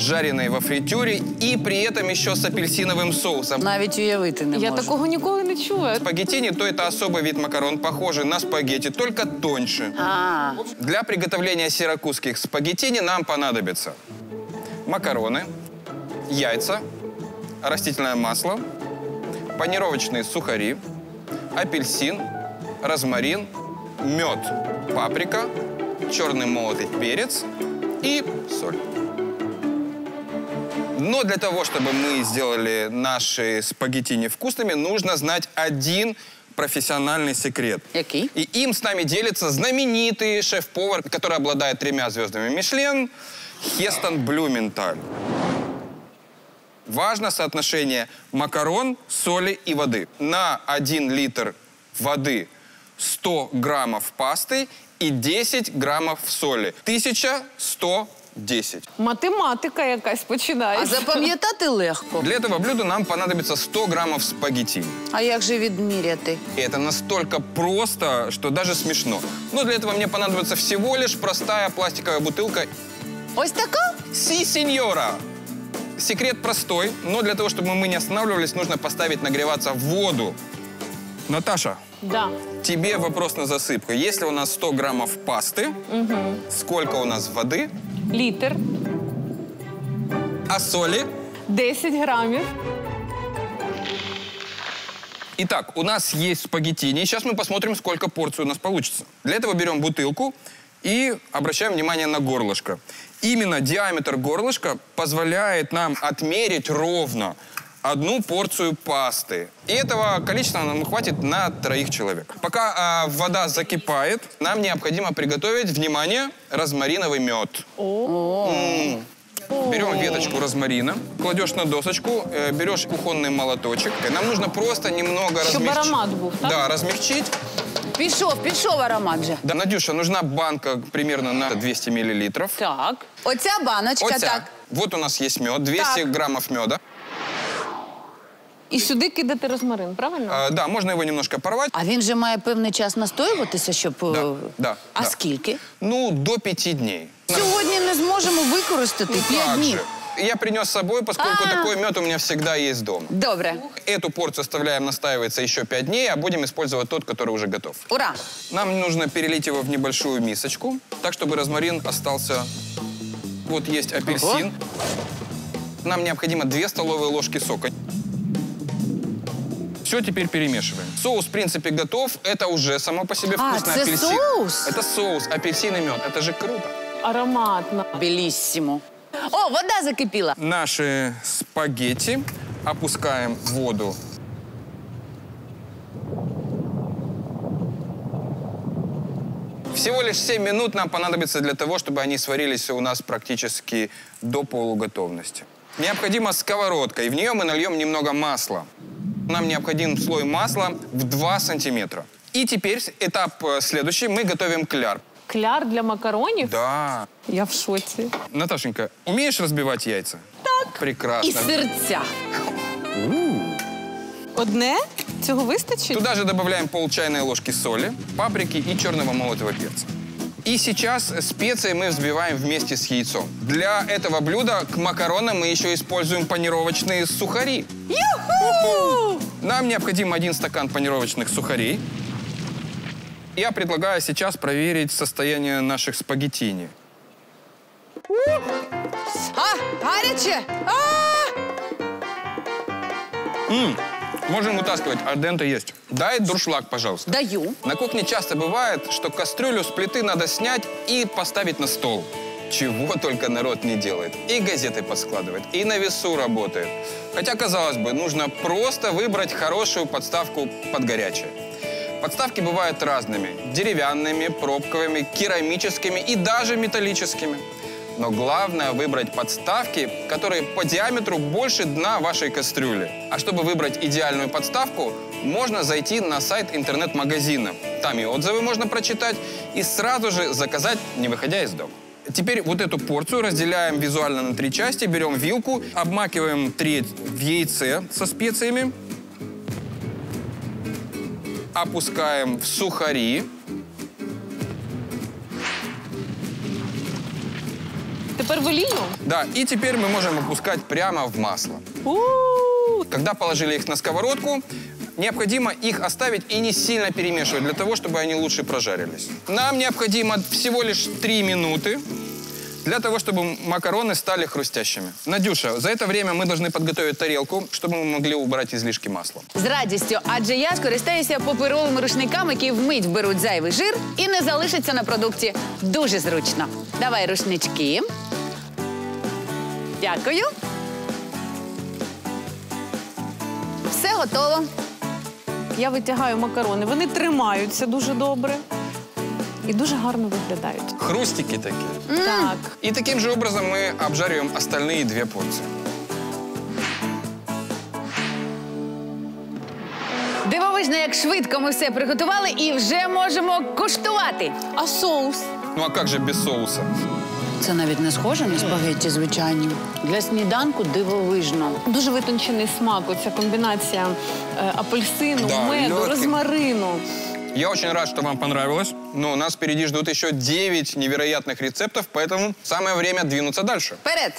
жареные во фритюре и при этом еще с апельсиновым соусом. Навіть уявити не Я можу. такого ніколи не чула. Спагеттини, то это особый вид макарон, похожий на спагетти, только тоньше. А, Для приготовления сиракузских спагеттини нам понадобится макароны, яйца, растительное масло, панировочные сухари, апельсин, розмарин, мед, паприка, черный молотый перец и соль. Но для того, чтобы мы сделали наши спагеттини вкусными, нужно знать один профессиональный секрет. який? И им с нами делится знаменитый шеф-повар, который обладает тремя звездами Мишлен, Хестон Блюменталь. Важно соотношение макарон, соли и воды. На 1 литр воды 100 граммов пасты и 10 граммов соли. 1110. Математика якась А починається. запам'ятати легко. Для этого блюда нам понадобится 100 граммов спагетти. А як же відміряти? И это настолько просто, что даже смешно. Но для этого мне понадобится всего лишь простая пластиковая бутылка Ось така? Си, сеньора! Секрет простой, но для того, чтобы мы не останавливались, нужно поставить нагреваться воду. Наташа, Да. тебе вопрос на засыпку. Если у нас 100 граммов пасты, сколько у нас воды, Літр, а соли? 10 грамів. Итак, у нас есть спагеттини. Сейчас мы посмотрим, сколько порций у нас получится. Для этого берем бутылку и обращаем внимание на горлышко. Именно диаметр горлышка позволяет нам отмерить ровно одну порцию пасты. И этого количества нам хватит на троих человек. Пока а, вода закипает, нам необходимо приготовить, внимание, розмариновый мед. М. Берем веточку розмарина, кладешь на досочку, э, берешь кухонный молоточек. И нам нужно просто немного Щоб размягчить. аромат був, так? Да, размягчить. Пішов, пішов аромат же. Да, Надюша, нужна банка примерно на 200 миллилитров. Так. Оця баночка, Оця. так. Вот у нас есть мед, 200 Так. граммов меда. І сюди кидати розмарин, правильно? А, да, можно его немножко порвать. А він же має певний час настоюватися, щоб. е, Да, да, а да. скільки? Ну, до 5 дней. Сьогодні не зможемо використати Ну, п'ять как днів. же? Я принес с собой, поскольку А. такой мед у меня всегда есть дома. Добре. Эту порцию оставляем настаиваться еще 5 дней, а будем использовать тот, который уже готов. Ура! Нам нужно перелить его в небольшую мисочку, так, чтобы розмарин остался... Вот есть апельсин. Нам необходимо 2 столовые ложки сока. Все теперь перемешиваем. Соус, в принципе, готов. Это уже само по себе А, вкусный это апельсин. соус? Это соус, апельсин и мед. Это же круто. Ароматно. Беліссимо. О, вода закипіла. Наши спагетти опускаем в воду. Всего лишь 7 минут нам понадобится для того, чтобы они сварились у нас практически до полуготовности. Необходима сковородка, и в нее мы нальем немного масла Нам необходим слой масла в 2 сантиметра. И теперь этап э, следующий. Мы готовим кляр. Кляр для макаронів? Да. Я в шоці. Наташенька, умеешь разбивать яйца? Так. Прекрасно. І серця. Одне? Цього вистачить? Туда же добавляем пол чайной ложки соли, паприки и черного молотого перца. И сейчас специи мы взбиваем вместе с яйцом. Для этого блюда к макаронам мы еще используем панировочные сухари. Нам необходим один стакан панировочных сухарей. Я предлагаю сейчас проверить состояние наших спагеттини. А, гаряче! А! Можем вытаскивать, ардента есть. Дай дуршлаг, пожалуйста. Даю. На кухне часто бывает, что кастрюлю с плиты надо снять и поставить на стол. Чего только народ не делает. И газеты подскладывает, и на весу работает. Хотя, казалось бы, нужно просто выбрать хорошую подставку под горячее. Подставки бывают разными. Деревянными, пробковыми, керамическими и даже металлическими. Но главное выбрать подставки, которые по диаметру больше дна вашей кастрюли. А чтобы выбрать идеальную подставку, можно зайти на сайт интернет-магазина. Там и отзывы можно прочитать, и сразу же заказать, не выходя из дома. Теперь вот эту порцию разделяем визуально на три части, берем вилку, обмакиваем треть в яйце со специями, опускаем в сухари, Тепер в олію? Да, и теперь мы можем опускать прямо в масло. У-у-у. Когда положили их на сковородку, необходимо их оставить и не сильно перемешивать, для того, чтобы они лучше прожарились. Нам необходимо всего лишь 3 минуты для того, чтобы макароны стали хрустящими. Надюша, за это время мы должны подготовить тарелку, чтобы мы могли убрать излишки масла. З радістю, адже я скористаюся паперовими рушниками, які вмить беруть зайвий жир і не залишаться на продукті. Дуже зручно. Давай рушнички. Дякую. Все готово. Я витягаю макарони. Вони тримаються дуже добре і дуже гарно виглядають. Хрустики такие. Так. И таким же образом мы обжариваем остальные две порции. Дивовижно, як швидко ми все приготували і вже можемо куштувати. А соус? Ну а как же без соуса? Це навіть не схоже на спагетті звичайні. Для сніданку дивовижно. Дуже витончений смак. Оця комбінація е, апельсину, Да, меду, легкий. розмарину. Я очень рад, что вам понравилось. Но нас впереди ждут еще 9 невероятных рецептов, поэтому самое время двинуться дальше. Вперед!